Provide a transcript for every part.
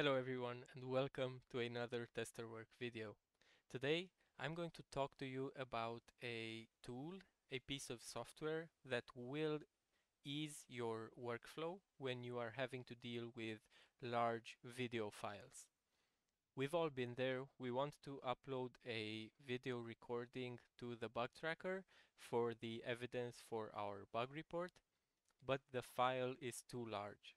Hello everyone and welcome to another Testerwork video. Today I'm going to talk to you about a tool, a piece of software that will ease your workflow when you are having to deal with large video files. We've all been there. We want to upload a video recording to the bug tracker for the evidence for our bug report, but the file is too large.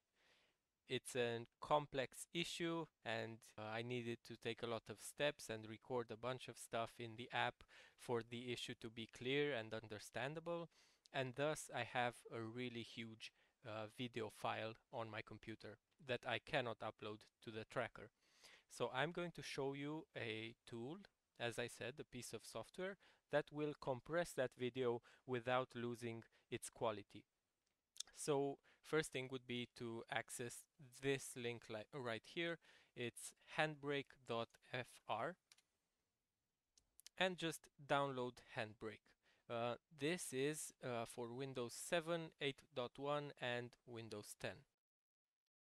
It's a complex issue and uh, I needed to take a lot of steps and record a bunch of stuff in the app for the issue to be clear and understandable. And thus I have a really huge uh, video file on my computer that I cannot upload to the tracker. So I'm going to show you a tool, as I said, a piece of software that will compress that video without losing its quality. So first thing would be to access this link right here. It's handbrake.fr and just download Handbrake. Uh, this is uh, for Windows 7, 8.1 and Windows 10.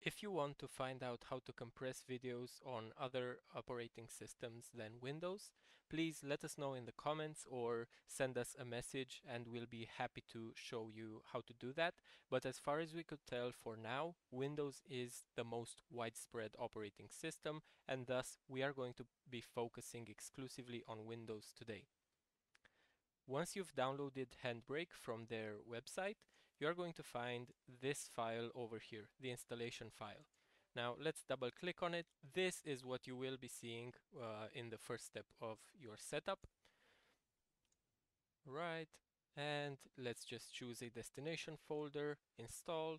If you want to find out how to compress videos on other operating systems than Windows, please let us know in the comments or send us a message and we'll be happy to show you how to do that. But as far as we could tell for now, Windows is the most widespread operating system and thus we are going to be focusing exclusively on Windows today. Once you've downloaded Handbrake from their website, you're going to find this file over here, the installation file. Now let's double click on it. This is what you will be seeing uh, in the first step of your setup. Right, and let's just choose a destination folder, install,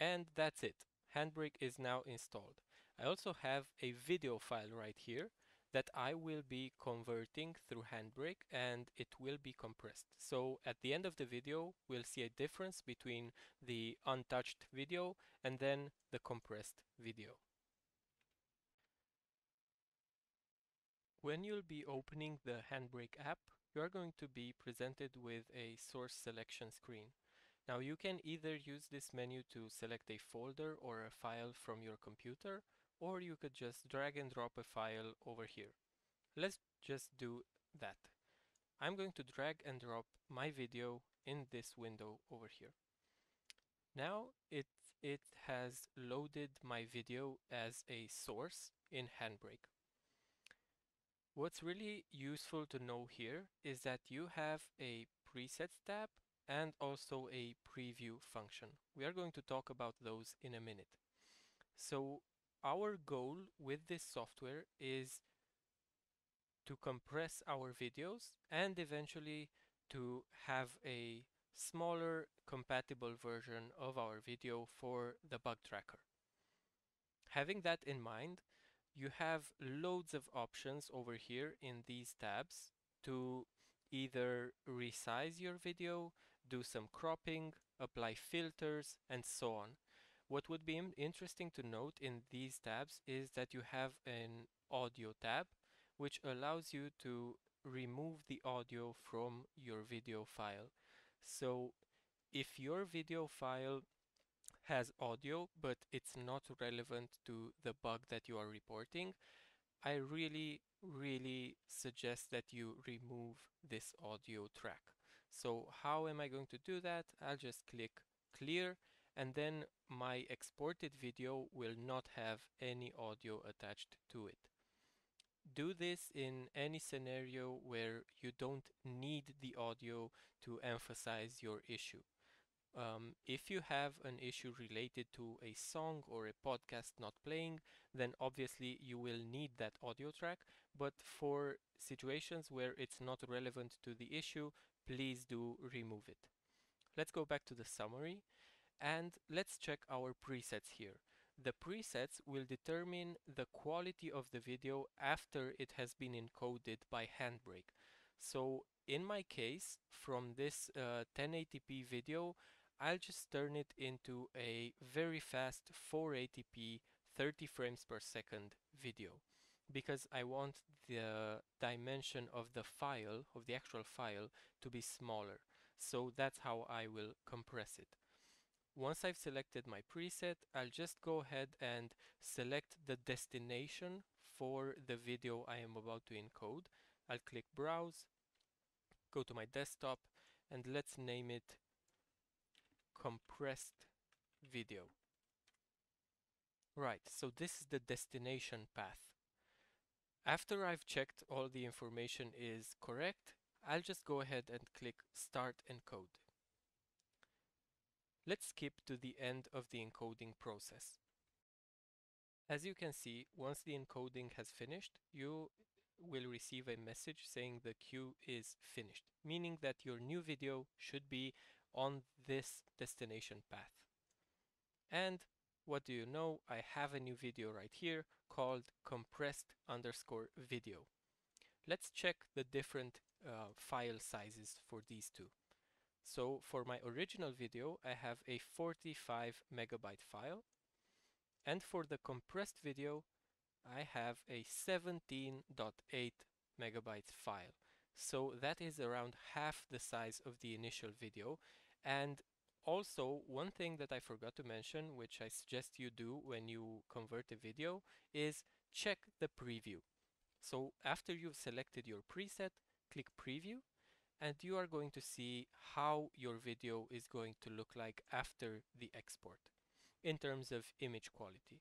and that's it. Handbrake is now installed. I also have a video file right here that I will be converting through Handbrake and it will be compressed. So at the end of the video, we'll see a difference between the untouched video and then the compressed video. When you'll be opening the Handbrake app, you are going to be presented with a source selection screen. Now you can either use this menu to select a folder or a file from your computer, or you could just drag and drop a file over here. Let's just do that. I'm going to drag and drop my video in this window over here. Now it, it has loaded my video as a source in Handbrake. What's really useful to know here is that you have a presets tab and also a preview function. We are going to talk about those in a minute. So our goal with this software is to compress our videos and eventually to have a smaller compatible version of our video for the bug tracker. Having that in mind, you have loads of options over here in these tabs to either resize your video, do some cropping, apply filters, and so on. What would be interesting to note in these tabs is that you have an audio tab which allows you to remove the audio from your video file. So if your video file has audio but it's not relevant to the bug that you are reporting, I really, really suggest that you remove this audio track. So how am I going to do that? I'll just click clear and then my exported video will not have any audio attached to it. Do this in any scenario where you don't need the audio to emphasize your issue. Um, if you have an issue related to a song or a podcast not playing, then obviously you will need that audio track. But for situations where it's not relevant to the issue, please do remove it. Let's go back to the summary. And let's check our presets here. The presets will determine the quality of the video after it has been encoded by Handbrake. So in my case, from this uh, 1080p video, I'll just turn it into a very fast 480p 30 frames per second video because I want the dimension of the file, of the actual file, to be smaller. So that's how I will compress it. Once I've selected my preset, I'll just go ahead and select the destination for the video I am about to encode. I'll click browse, go to my desktop, and let's name it compressed video. Right, so this is the destination path. After I've checked all the information is correct, I'll just go ahead and click Start Encode. Let's skip to the end of the encoding process. As you can see, once the encoding has finished, you will receive a message saying the queue is finished, meaning that your new video should be on this destination path. And what do you know? I have a new video right here called compressed underscore video. Let's check the different uh, file sizes for these two. So for my original video, I have a 45 megabyte file. And for the compressed video, I have a 17.8 megabyte file. So that is around half the size of the initial video. And also, one thing that I forgot to mention, which I suggest you do when you convert a video, is check the preview. So after you've selected your preset, click preview and you are going to see how your video is going to look like after the export in terms of image quality.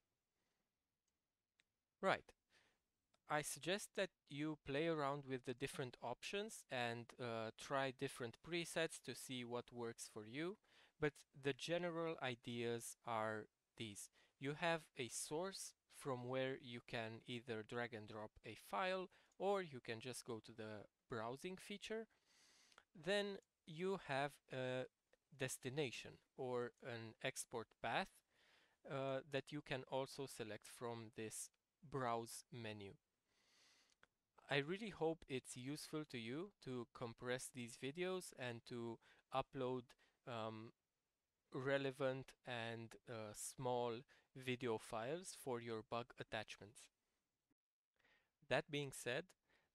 Right. I suggest that you play around with the different options and uh, try different presets to see what works for you. But the general ideas are these. You have a source from where you can either drag and drop a file or you can just go to the browsing feature then you have a destination or an export path uh, that you can also select from this browse menu. I really hope it's useful to you to compress these videos and to upload um, relevant and uh, small video files for your bug attachments. That being said,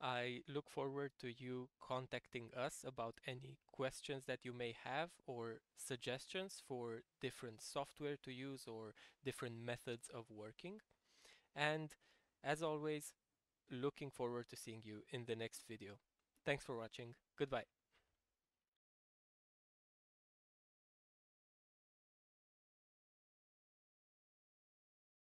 I look forward to you contacting us about any questions that you may have or suggestions for different software to use or different methods of working. And as always, looking forward to seeing you in the next video. Thanks for watching. Goodbye.